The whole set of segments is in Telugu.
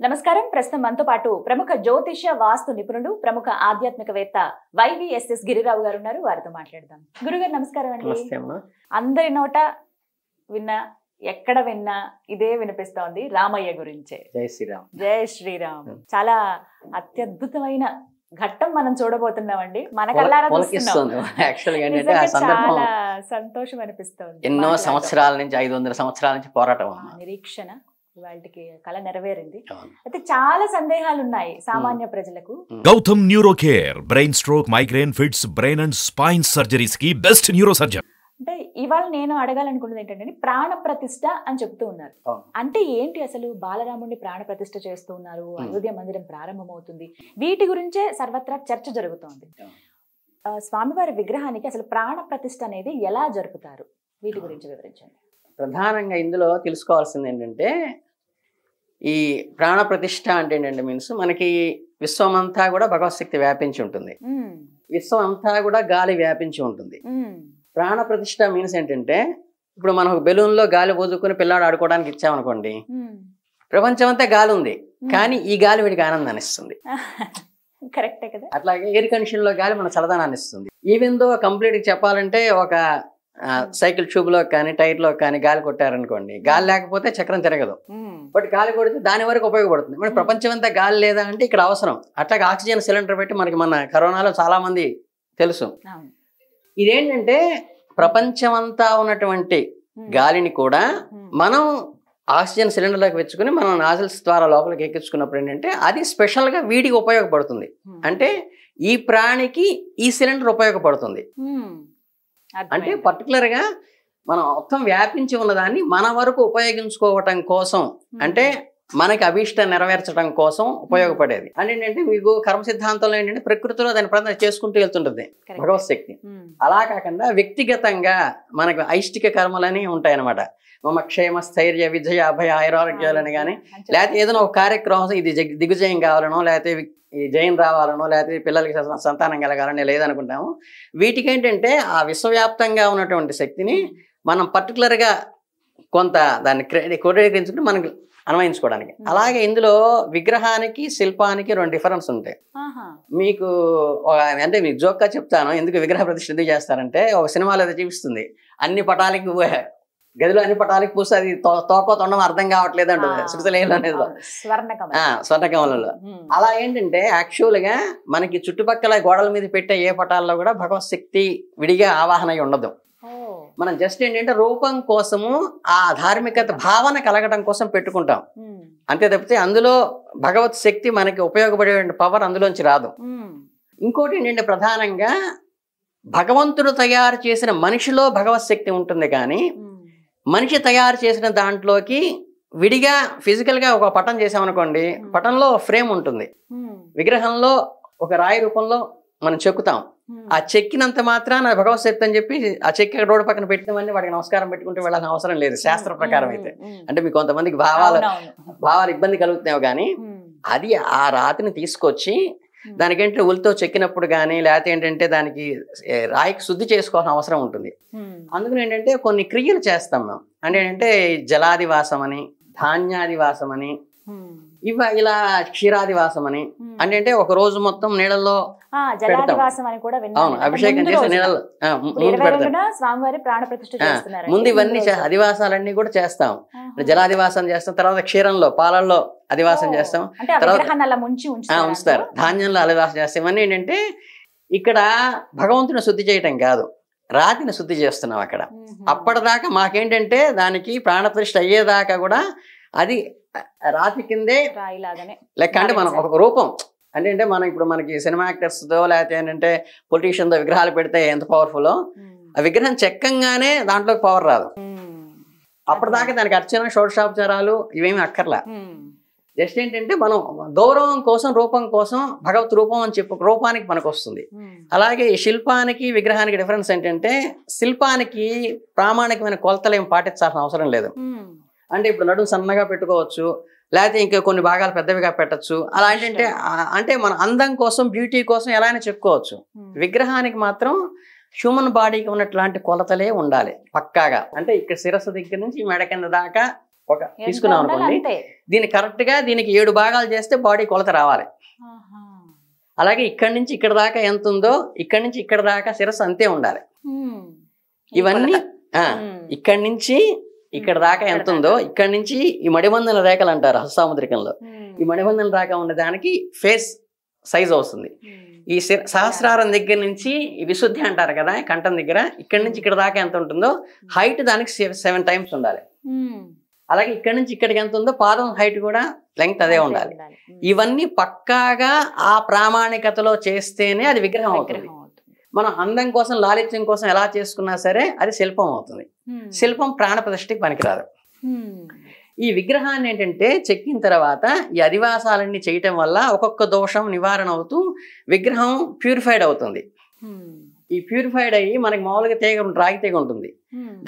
నమస్కారం. ప్రస్తుతం మనతో పాటు ప్రముఖ జ్యోతిష వాస్తు నిపుణుడు ప్రముఖ ఆధ్యాత్మికవేత్త వైవిఎస్ఎస్ గిరిరావు గారు ఉన్నారు. వారితో మాట్లాడదాం. గురుగారు నమస్కారం అండి. అందరి నోట విన్నా ఎక్కడ విన్నా ఇదే వినిపిస్తోంది రామయ్య గురించే. జై శ్రీరామ్. జై శ్రీరామ్. చాలా అత్యద్భుతమైన ఘట్టం మనం చూడబోతున్నామండి. మన సందర్భం చాలా సంతోషం అనిపిస్తోంది. ఎన్నో. సంవత్సరాల నుంచి ఐదు వందల సంవత్సరాల నుంచి పోరాటం నిరీక్షణ. వాళ్ళకి కళ నెరవేరింది. అయితే చాలా సందేహాలు ఉన్నాయి సామాన్య ప్రజలకు. Gautam neuro care brain stroke migraine fits brain and spine సర్జరీస్కి best neuro surgeon అంటే ఇవాళ నేను అడగాలనుకున్నది ఏంటంటే ప్రాణ ప్రతిష్ట అని చెప్తూ ఉన్నారు. అంటే ఏంటి అసలు బాలరాముడిని ప్రాణ ప్రతిష్ట చేస్తూ ఉన్నారు? అయోధ్య మందిరం ప్రారంభమవుతుంది. వీటి గురించే సర్వత్రా చర్చ జరుగుతోంది. స్వామివారి విగ్రహానికి అసలు ప్రాణ ప్రతిష్ట అనేది ఎలా జరుపుతారు? వీటి గురించి వివరించండి. ప్రధానంగా ఇందులో తెలుసుకోవాల్సింది ఏంటంటే ఈ ప్రాణ ప్రతిష్ఠ అంటే ఏంటంటే మీన్స్ మనకి విశ్వం అంతా కూడా భగవత్ శక్తి వ్యాపించి ఉంటుంది. విశ్వం అంతా కూడా గాలి వ్యాపించి ఉంటుంది. ప్రాణ ప్రతిష్ఠ మీన్స్ ఏంటంటే ఇప్పుడు మనం ఒక బెలూన్లో గాలి పోదుకొని పిల్లాడు ఆడుకోవడానికి ఇచ్చామనుకోండి. ప్రపంచం అంతా గాలి ఉంది. కానీ ఈ గాలి వీడికి ఆనందాన్ని ఇస్తుంది. కరెక్టే కదా. అట్లాగే ఎయిర్ కండిషన్లో గాలి మన చల్లదనాన్ని ఇస్తుంది. ఈవెన్ దో కంప్లీట్ చెప్పాలంటే ఒక సైకిల్ ట్యూబ్లో కానీ టైర్లో కానీ గాలి కొట్టారనుకోండి గాలి లేకపోతే చక్రం తిరగదు. ఉమ్, బట్ గాలి కొడితే దాని వరకు ఉపయోగపడుతుంది. మరి ప్రపంచం అంతా గాలి లేదా అంటే ఇక్కడ అవసరం. అట్లాగే ఆక్సిజన్ సిలిండర్ పెట్టి మనకి మన కరోనాలో చాలా మంది తెలుసు. ఇదేంటంటే ప్రపంచం అంతా ఉన్నటువంటి గాలిని కూడా మనం ఆక్సిజన్ సిలిండర్లోకి వెచ్చుకుని మనం నాజిల్స్ ద్వారా లోపలికి ఎక్కించుకున్నప్పుడు ఏంటంటే అది స్పెషల్గా వీడికి ఉపయోగపడుతుంది. అంటే ఈ ప్రాణికి ఈ సిలిండర్ ఉపయోగపడుతుంది. అంటే. పర్టికులర్గా మనం మొత్తం వ్యాపించి ఉన్నదాన్ని మన వరకు ఉపయోగించుకోవటం కోసం. అంటే మనకి అభీష్టం నెరవేర్చడం కోసం ఉపయోగపడేది. అంటే ఏంటంటే మీకు కర్మ సిద్ధాంతంలో ఏంటంటే ప్రకృతిలో దాని ప్రధాన చేసుకుంటూ వెళ్తుంటుంది. భగవత్ శక్తి. అలా కాకుండా వ్యక్తిగతంగా మనకు ఐష్టిక కర్మలని ఉంటాయన్నమాట. మమ క్షేమ స్థైర్య విజయ అభయ ఆయురారోగ్యాలని కానీ లేకపోతే ఏదైనా ఒక కార్యక్రమం ఇది దిగ్విజయం కావాలనో లేకపోతే ఈ జయం రావాలనో లేకపోతే పిల్లలకి సంతానం కలగాలని లేదనుకుంటాము. వీటికి ఏంటంటే ఆ విశ్వవ్యాప్తంగా ఉన్నటువంటి శక్తిని మనం పర్టికులర్గా కొంత దాన్ని క్రోడీకరించుకుని మనకి అన్వయించుకోవడానికి. అలాగే ఇందులో విగ్రహానికి శిల్పానికి రెండు డిఫరెన్స్ ఉంటాయి. మీకు అంటే మీకు జోక్గా చెప్తాను ఎందుకు విగ్రహ ప్రతిష్ఠ చేస్తారంటే ఒక సినిమాలో అయితే చూపిస్తుంది. అన్ని పటాలకి గదిలో అన్ని పటాలకి పూసి అది తోకో తొండం అర్థం కావట్లేదు అంటుంది అనేది స్వర్ణకమలంలో. అలా ఏంటంటే యాక్చువల్గా మనకి చుట్టుపక్కల గోడల మీద పెట్టే ఏ పటాల్లో కూడా భగవత్ శక్తి విడిగా ఆవాహన ఉండదు. మనం జస్ట్ ఏంటంటే రూపం కోసము ఆ ధార్మికత భావన కలగడం కోసం పెట్టుకుంటాం. అంతే తప్పితే అందులో భగవత్ శక్తి మనకి ఉపయోగపడే పవర్ అందులోంచి రాదు. ఇంకోటి ఏంటంటే ప్రధానంగా భగవంతుడు తయారు చేసిన మనిషిలో భగవత్ శక్తి ఉంటుంది కానీ. మనిషి తయారు చేసిన దాంట్లోకి విడిగా ఫిజికల్గా ఒక పటం చేసామనుకోండి పటంలో ఫ్రేమ్ ఉంటుంది. విగ్రహంలో ఒక రాయి రూపంలో మనం చెక్కుతాం. ఆ చెక్కినంత మాత్రాన భగవత్ శక్తి అని చెప్పి ఆ చెక్కి రోడ్డు పక్కన పెట్టినవన్నీ వాడికి నమస్కారం పెట్టుకుంటే వెళ్ళాల్సిన అవసరం లేదు శాస్త్ర ప్రకారం అయితే. అంటే మీకు కొంతమందికి భావాలు. భావాలు ఇబ్బంది కలుగుతున్నావు కానీ. అది ఆ రాతిని తీసుకొచ్చి దానికంటే ఉల్తో చెక్కినప్పుడు కానీ లేకపోతే ఏంటంటే దానికి రాయికి శుద్ధి చేసుకోవాల్సిన అవసరం ఉంటుంది ఉమ్. అందుకని ఏంటంటే కొన్ని క్రియలు చేస్తాం మేము అంటే ఏంటంటే జలాదివాసం అని ధాన్యాదివాసం అని ఉమ్. ఇవ ఇలా క్షీరాదివాసం అని. అంటే అంటే ఒక రోజు మొత్తం నీళ్ళల్లో ఆ, జలాదివాసం అని కూడా విన్నాను అవును అభిషేకం చేసి. నీళ్ళలో ముందు స్వామివారి ప్రాణ ప్రతిష్ఠ ముందు ఇవన్నీ అదివాసాలన్నీ కూడా చేస్తాం. జలాదివాసం చేస్తాం తర్వాత క్షీరంలో పాలల్లో అదివాసం ఓ. చేస్తాం తర్వాత- ఉంచుతారు? ధాన్యంలో అలవాసం చేస్తాం ఇవన్నీ ఏంటంటే ఇక్కడ భగవంతుని శుద్ధి చేయటం కాదు రాతిని శుద్ధి చేస్తున్నాం అక్కడ. అప్పటిదాకా మాకేంటంటే దానికి ప్రాణప్రతిష్ఠ అయ్యేదాకా కూడా అది రాతి కిందే రాయిలాగానే లెక్క అంటే మనం ఒక రూపం అంటే అంటే మనం ఇప్పుడు మనకి సినిమా యాక్టర్స్తో లేకపోతే ఏంటంటే పొలిటీషియన్తో విగ్రహాలు పెడితే ఎంత పవర్ఫుల్. ఆ విగ్రహం చెక్కంగానే దాంట్లోకి పవర్ రాదు. అప్పటిదాకా దానికి అర్చన షోడశాపచారాలు ఇవేమి అక్కర్లా. జస్ట్ ఏంటంటే మనం గౌరవం కోసం రూపం కోసం భగవత్ రూపం అని చెప్పు రూపానికి మనకు వస్తుంది. అలాగే ఈ శిల్పానికి విగ్రహానికి డిఫరెన్స్ ఏంటంటే శిల్పానికి ప్రామాణికమైన కొలతలు ఏం పాటించాల్సిన అవసరం లేదు. అంటే ఇప్పుడు నడుము సన్నగా పెట్టుకోవచ్చు లేకపోతే ఇంకా కొన్ని భాగాలు పెద్దవిగా పెట్టచ్చు. అలా ఏంటంటే అంటే మన అందం కోసం బ్యూటీ కోసం ఎలా అయినా చెప్పుకోవచ్చు. విగ్రహానికి మాత్రం హ్యూమన్ బాడీకి ఉన్నట్లాంటి కొలతలే ఉండాలి పక్కాగా. అంటే ఇక్కడ శిరస్సు దగ్గర నుంచి మెడ కింద దాకా ఒక తీసుకున్నాం అనుకోండి దీన్ని కరెక్ట్గా దీనికి ఏడు భాగాలు చేస్తే బాడీ కొలత రావాలి. అలాగే ఇక్కడి నుంచి ఇక్కడ దాకా ఎంత ఉందో ఇక్కడి నుంచి ఇక్కడ దాకా శిరస్సు అంతే ఉండాలి. ఇవన్నీ. ఇక్కడి నుంచి ఇక్కడ దాకా ఎంత ఉందో ఇక్కడి నుంచి ఈ మడిబంధన రేఖలు అంటారు హస్తాముద్రికంలో ఉమ్. ఈ మడిబంధన రేఖ ఉన్న దానికి ఫేస్ సైజ్ వస్తుంది ఉమ్. ఈ సహస్రారం దగ్గర నుంచి విశుద్ధి అంటారు కదా కంఠం దగ్గర ఇక్కడి నుంచి ఇక్కడ దాకా ఎంత ఉంటుందో హైట్ దానికి సెవెన్ టైమ్స్ ఉండాలి. అలాగే ఇక్కడి నుంచి ఇక్కడికి ఎంత ఉందో పాదం హైట్ కూడా లెంగ్త్ అదే ఉండాలి. ఇవన్నీ పక్కాగా ఆ ప్రామాణికతలో చేస్తేనే అది విగ్రహం అవుతుంది అవుతుంది. మనం అందం కోసం లాలిత్యం కోసం ఎలా చేసుకున్నా సరే అది శిల్పం అవుతుంది. శిల్పం ప్రాణ ప్రతిష్ఠకి పనికిరాదు. ఈ విగ్రహాన్ని ఏంటంటే చెక్కిన తర్వాత ఈ అధివాసాలన్నీ చేయటం వల్ల ఒక్కొక్క దోషం నివారణ అవుతూ విగ్రహం ప్యూరిఫైడ్ అవుతుంది. ఈ ప్యూరిఫైడ్ అయ్యి మనకి మామూలుగా తీగ రాగి తీగ ఉంటుంది.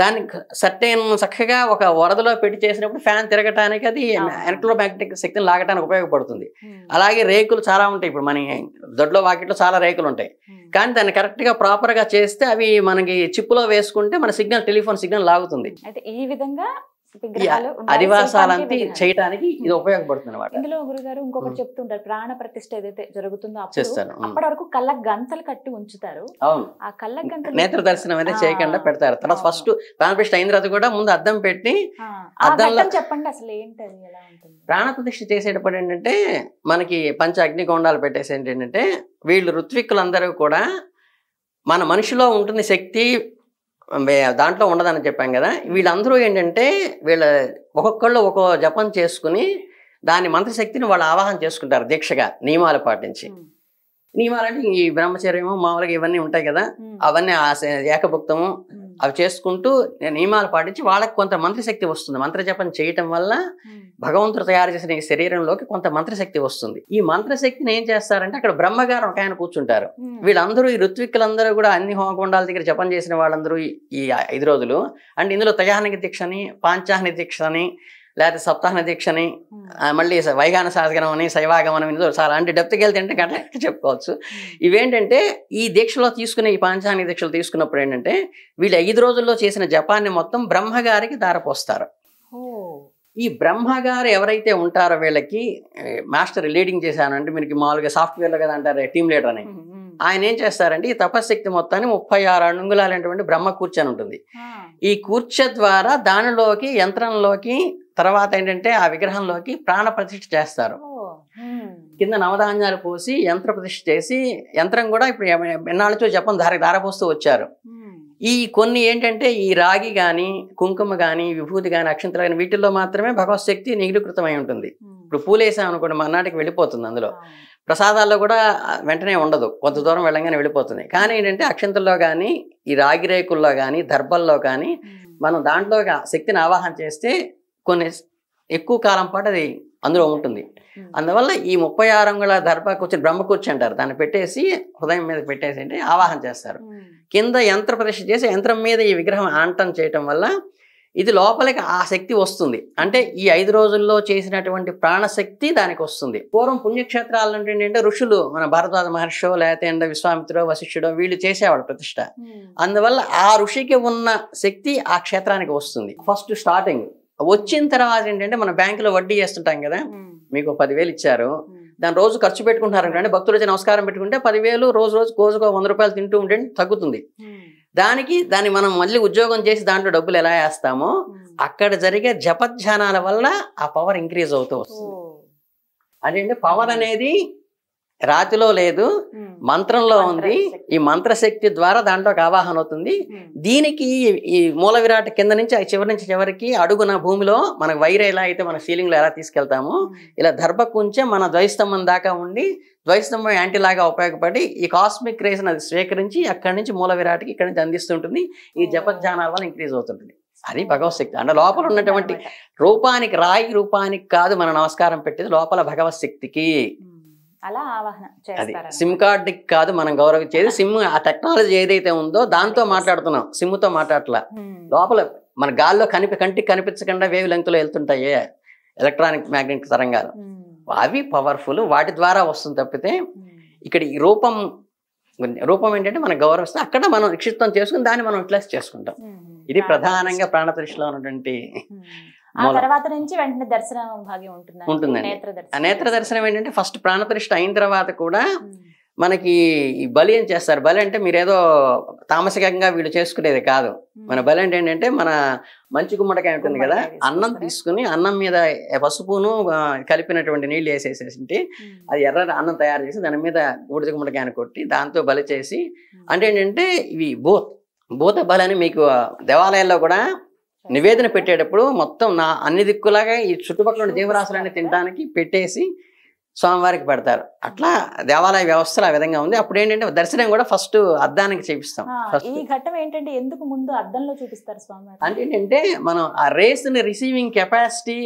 దాన్ని సర్టైన్ చక్కగా ఒక వరదలో పెట్టి చేసినప్పుడు ఫ్యాన్ తిరగటానికి అది. ఎలక్ట్రోమాగ్నెటిక్ శక్తిని లాగటానికి ఉపయోగపడుతుంది. అలాగే రేకులు చాలా ఉంటాయి ఇప్పుడు మన దొడ్లో వాకిట్లో చాలా రేకులు ఉంటాయి. కానీ దాన్ని కరెక్ట్గా ప్రాపర్గా చేస్తే అవి మనకి చిప్పులో వేసుకుంటే మన సిగ్నల్ టెలిఫోన్ సిగ్నల్ లాగుతుంది అయితే ఈ విధంగా అధివాసాలంతా. చేయటానికి ఇది ఉపయోగపడుతుంది అనమాట ఇందులో గురుగారు ఇంకొకటి. చెప్తుంటారు ప్రాణ ప్రతిష్ఠ ఏదైతే జరుగుతుందో చేస్తాను. అప్పటి వరకు కళ్ళకు గంతలు కట్టి ఉంచుతారు ఆ కళ్ళకు గంతలు నేత్ర దర్శనం అయితే చేయకుండా పెడతారు తర్వాత. ఫస్ట్ ప్రాణప్రతిష్ఠ అయిన తర్వాత కూడా ముందు అద్దం పెట్టి అద్దంలో- చెప్పండి అసలు ఏంటి అది ఎలా ఉంటుంది ప్రాణప్రతిష్ఠ చేసేటప్పుడు ఏంటంటే మనకి పంచ అగ్నికొండాలు పెట్టేసి ఏంటంటే వీళ్ళు ఋత్విక్కులందరూ కూడా మన మనిషిలో ఉంటుంది శక్తి దాంట్లో ఉండదని చెప్పాం కదా వీళ్ళందరూ ఏంటంటే వీళ్ళ ఒక్కొక్కళ్ళు ఒక్కో జపం చేసుకుని దాని మంత్రశక్తిని వాళ్ళు ఆవాహన చేసుకుంటారు దీక్షగా నియమాలు పాటించి. నియమాలంటే ఈ బ్రహ్మచర్యము మామూలుగా ఇవన్నీ ఉంటాయి కదా. అవన్నీ ఏకభుక్తము. అవి చేసుకుంటూ నియమాలు పాటించి వాళ్ళకి కొంత మంత్రశక్తి వస్తుంది మంత్రజపం చేయటం వల్ల. భగవంతుడు తయారు చేసిన ఈ శరీరంలోకి కొంత మంత్రశక్తి వస్తుంది ఈ మంత్రశక్తిని ఏం చేస్తారంటే అక్కడ బ్రహ్మగారు ఒక ఆయన కూర్చుంటారు. వీళ్ళందరూ ఈ ఋత్విక్కులందరూ కూడా అన్ని హోమగుండాల దగ్గర జపం చేసిన వాళ్ళందరూ ఈ- ఐదు రోజులు అండ్ ఇందులో తయాహనిక దీక్షని పాంచాహ్ని దీక్షని లేకపోతే సప్తాహన దీక్షని మళ్ళీ వైగాన సాధగనం అని శైవాగమనం ఇందులో చాలా అంటే డెప్త్కి వెళ్తే అంటే గంట చెప్పుకోవచ్చు ఇవేంటంటే ఈ దీక్షలో తీసుకునే ఈ పాంచాంగ దీక్షలు తీసుకున్నప్పుడు ఏంటంటే వీళ్ళు ఐదు రోజుల్లో చేసిన జపాన్ని మొత్తం బ్రహ్మగారికి దారపోస్తారు. ఈ బ్రహ్మగారు ఎవరైతే ఉంటారో వీళ్ళకి మాస్టర్ లీడింగ్ చేశానంటే మీకు మామూలుగా సాఫ్ట్వేర్లో కదా అంటారు టీమ్ లీడర్ అని. ఆయన ఏం చేస్తారంటే ఈ తపశక్తి మొత్తాన్ని ముప్పై ఆరు అణుగులాలైనటువంటి బ్రహ్మ కూర్చొని ఉంటుంది. ఈ కూర్చ ద్వారా దానిలోకి యంత్రంలోకి తర్వాత ఏంటంటే ఆ విగ్రహంలోకి ప్రాణ ప్రతిష్ఠ చేస్తారు. కింద నవధాన్యాలు పోసి యంత్ర ప్రతిష్ఠ చేసి యంత్రం కూడా ఇప్పుడు ఎన్నాళ్ళతో జపం ధార ధారపోస్తూ వచ్చారు. ఈ కొన్ని ఏంటంటే ఈ రాగి కానీ కుంకుమ కానీ విభూతి కానీ అక్షంతలు కానీ వీటిల్లో మాత్రమే భగవత్ శక్తి నిగిడీకృతమై ఉంటుంది. ఇప్పుడు పూలేసాం అనుకోండి మర్నాటికి వెళ్ళిపోతుంది అందులో. ప్రసాదాల్లో కూడా వెంటనే ఉండదు కొంత దూరం వెళ్ళగానే వెళ్ళిపోతుంది కానీ ఏంటంటే అక్షంతల్లో కానీ ఈ రాగి రేకుల్లో కానీ దర్భల్లో కానీ. మనం దాంట్లో శక్తిని ఆవాహన చేస్తే కొన్ని ఎక్కువ కాలం పాటు అది అందులో ఉంటుంది. అందువల్ల ఈ ముప్పై ఆరు అంగుళ బ్రహ్మ కూర్చి అంటారు. దాన్ని పెట్టేసి హృదయం మీద పెట్టేసి అంటే ఆవాహన చేస్తారు. కింద యంత్ర ప్రతిష్ఠ చేసి యంత్రం మీద ఈ విగ్రహం ఆంటం చేయటం వల్ల ఇది లోపలికి ఆ శక్తి వస్తుంది. అంటే ఈ ఐదు రోజుల్లో చేసినటువంటి ప్రాణశక్తి దానికి వస్తుంది. పూర్వం పుణ్యక్షేత్రాలు ఏంటంటే ఋషులు మన భారద్వాజ మహర్షో లేకపోతే విశ్వామిత్రో వశిష్ఠుడో వీళ్ళు చేసేవాడు ప్రతిష్ట. అందువల్ల ఆ ఋషికి ఉన్న శక్తి ఆ క్షేత్రానికి వస్తుంది. ఫస్ట్ స్టార్టింగ్ వచ్చిన తర్వాత ఏంటంటే మన బ్యాంకులో వడ్డీ చేస్తుంటాం కదా. మీకు పదివేలు ఇచ్చారు. దాని రోజు ఖర్చు పెట్టుకుంటున్నారు అంటే భక్తులు వచ్చి నమస్కారం పెట్టుకుంటే పదివేలు రోజు రోజు రోజుకో వంద రూపాయలు తింటూ ఉంటే తగ్గుతుంది. దానికి దాన్ని మనం మళ్ళీ ఉద్యోగం చేసి దాంట్లో డబ్బులు ఎలా వేస్తామో. అక్కడ జరిగే జపధ్యానాల వల్ల ఆ పవర్ ఇంక్రీజ్ అవుతూ. వస్తుంది అదేంటి పవర్ అనేది రాతిలో లేదు. మంత్రంలో ఉంది. ఈ మంత్రశక్తి ద్వారా దాంట్లోకి ఆవాహన అవుతుంది. దీనికి ఈ మూల విరాట్ కింద నుంచి చివరి నుంచి చివరికి అడుగున భూమిలో మన వైర్ ఎలా అయితే మన సీలింగ్లో ఎలా తీసుకెళ్తామో. ఇలా దర్భ కుంచె మన ద్వైస్తంభం దాకా ఉండి ద్వైస్తంభం యాంటీ లాగా ఉపయోగపడి ఈ కాస్మిక్ రేస్ అది స్వీకరించి అక్కడి నుంచి మూల విరాట్కి ఇక్కడి నుంచి అందిస్తుంటుంది ఈ జపధ్యానాల వల్ల ఇంక్రీజ్ అవుతుంటుంది అది భగవత్ శక్తి అంటే లోపల ఉన్నటువంటి. రూపానికి రాయి రూపానికి కాదు మన నమస్కారం పెట్టేది లోపల భగవత్ శక్తికి. అలా ఆవాహన అది చేస్తారు సిమ్ కార్డుకి కాదు మనం గౌరవించేది సిమ్. ఆ టెక్నాలజీ ఏదైతే ఉందో దాంతో మాట్లాడుతున్నాం. సిమ్తో మాట్లాడట్లా. లోపల మన గాల్లో కనిపి కంటికి కనిపించకుండా వేవ్ లెంగ్త్లో వెళ్తుంటాయే ఎలక్ట్రానిక్ మ్యాగ్నెటిక్ తరంగాలు. అవి పవర్ఫుల్ వాటి ద్వారా వస్తుంది తప్పితే ఇక్కడ ఈ రూపం రూపం ఏంటంటే మనం గౌరవిస్తే అక్కడ మనం నిక్షిప్తం చేసుకుని దాన్ని మనం యూటిలైజ్ చేసుకుంటాం. ఇది ప్రధానంగా ప్రాణప్రతిష్ఠలో ఉన్నటువంటి ఆ మూలం. తర్వాత నుంచి వెంటనే దర్శనం భాగ్యం ఉంటుంది ఉంటుందండి. నేత్ర దర్శనం ఏంటంటే ఫస్ట్ ప్రాణప్రతిష్ఠ అయిన తర్వాత కూడా. మనకి ఈ బలి ఏం చేస్తారు బలి అంటే మీరేదో తామసికంగా వీళ్ళు చేసుకునేది కాదు మన బలి అంటే ఏంటంటే మన మంచి గుమ్మడికాయ ఉంటుంది కదా అన్నం? తీసుకుని అన్నం మీద పసుపును కలిపినటువంటి నీళ్ళు వేసేసేసి ఉమ్. అది ఎర్ర అన్నం తయారు చేసి దాని మీద బూడిద గుమ్మడికాయను కొట్టి దాంతో బలి చేసి అంటే ఏంటంటే ఇవి భూత భూత బలి అని మీకు దేవాలయాల్లో కూడా నివేదన పెట్టేటప్పుడు మొత్తం నా అన్ని దిక్కులాగా ఈ చుట్టుపక్కల ఉన్న జీవరాశులన్నీ తినడానికి పెట్టేసి స్వామివారికి పెడతారు. అట్లా దేవాలయ వ్యవస్థలు ఆ విధంగా ఉంది. అప్పుడు ఏంటంటే దర్శనం కూడా ఫస్ట్ అద్దానికి చేపిస్తాం. ఈ ఘట్టం ఏంటంటే ఎందుకు ముందు అద్దంలో చూపిస్తారు స్వామి అంటే ఏంటంటే మనం ఆ రేస్ని రిసీవింగ్ కెపాసిటీ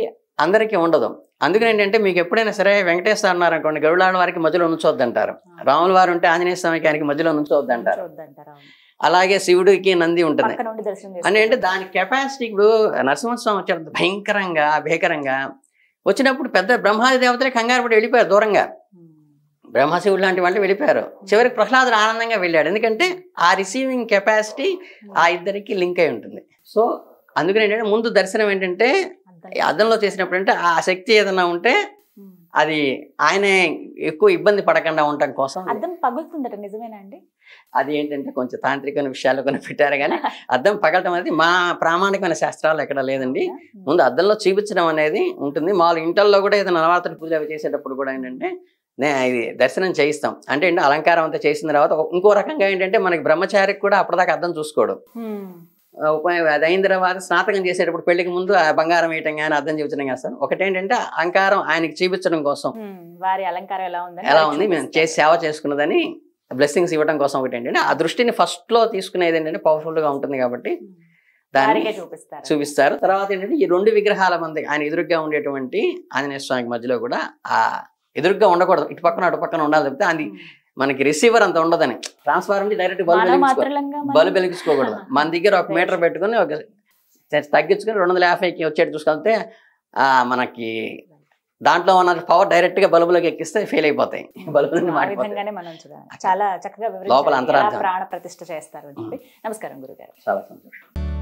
అందరికీ ఉండదు. అందుకని ఏంటంటే మీకు ఎప్పుడైనా సరే వెంకటేశ్వర అన్నారు అనుకోండి గరుడాళ్ళ వారికి మధ్యలో ఉంచవద్దు అంటారు రాముల వారు ఉంటే ఆంజనేయ స్వామికి ఆయనకి మధ్యలో ఉంచవద్దు అంటారు చూద్దంటారు అవును. అలాగే శివుడికి నంది ఉంటుంది. అని అంటే. దాని కెపాసిటీ ఇప్పుడు నరసింహస్వామి వచ్చారు భయంకరంగా భీకరంగా వచ్చినప్పుడు పెద్ద బ్రహ్మాది దేవతలే కంగారు పడి వెళ్ళిపోయారు దూరంగా. ఉమ్. బ్రహ్మశివుడు లాంటి వాళ్ళు వెళ్ళిపోయారు. చివరికి ప్రహ్లాదుడు ఆనందంగా వెళ్ళాడు. ఎందుకంటే ఆ రిసీవింగ్ కెపాసిటీ ఆ ఇద్దరికి లింక్ అయి ఉంటుంది. సో అందుకని ఏంటంటే ముందు దర్శనం ఏంటంటే అద్దంలో చేసినప్పుడు అంటే ఆ శక్తి ఏదైనా ఉంటే. అది ఆయనే ఎక్కువ ఇబ్బంది పడకుండా ఉండటం కోసం. అద్దం పగులుతుందట నిజమేనా అండి? అది ఏంటంటే కొంచెం తాంత్రికమైన విషయాలు కొన్ని పెట్టారు కానీ అద్దం పగలటం అనేది మా ప్రామాణికమైన శాస్త్రాలు ఎక్కడ లేదండి. ముందు అద్దంలో చూపించడం అనేది ఉంటుంది. మామూలు ఇంటల్లో కూడా ఏదైనా నవరాత్రి పూజ అవి చేసేటప్పుడు కూడా ఏంటంటే నే ఇది దర్శనం చేయిస్తాం. అంటే ఏంటి అలంకారం అంతా చేసిన తర్వాత ఇంకో రకంగా ఏంటంటే మనకి బ్రహ్మచారికి కూడా అప్పటిదాకా అద్దం చూసుకోడు అది అయిన తర్వాత స్నాతకం చేసేటప్పుడు పెళ్ళికి ముందు ఆ బంగారం వేయటం కానీ అద్దం చూపించడం చేస్తాం ఒకటేంటంటే అలంకారం ఆయనకి చూపించడం కోసం. వారి అలంకారం ఎలా ఉందని ఎలా ఉంది? మేము. చేసి సేవ చేసుకున్నదని బ్లెస్సింగ్స్ ఇవ్వడం కోసం ఒకటి ఏంటంటే ఆ దృష్టిని ఫస్ట్లో తీసుకునేది ఏంటంటే పవర్ఫుల్గా ఉంటుంది కాబట్టి. దాన్ని చూపిస్తారు. చూపిస్తారు. తర్వాత ఏంటంటే ఈ రెండు విగ్రహాల మంది ఆయన ఎదురుగ్గా ఉండేటువంటి ఆంజనేయ స్వామికి మధ్యలో కూడా ఆ ఎదురుగ్గా ఉండకూడదు. ఇటు పక్కన అటు పక్కన ఉండాలి చెప్తే అది. మనకి రిసీవర్ అంత ఉండదని. ట్రాన్స్ఫార్మర్ డైరెక్ట్ బల్బ్ వెలిగించుకో బల్బ్ వెలిగించుకోకూడదు. మన దగ్గర ఒక మీటర్ పెట్టుకుని ఒక తగ్గించుకుని రెండు వందల యాభైకి వచ్చేట్టు చూసుకుంటే ఆ మనకి దాంట్లో ఉన్న పవర్ డైరెక్ట్గా బల్బులోకి ఎక్కిస్తే ఫెయిల్ అయిపోతాయి. చాలా చక్కగా లోపల అంతరార్థం. ప్రాణ ప్రతిష్ఠ చేస్తారు అని చెప్పి. నమస్కారం గురుగారు. చాలా సంతోషం.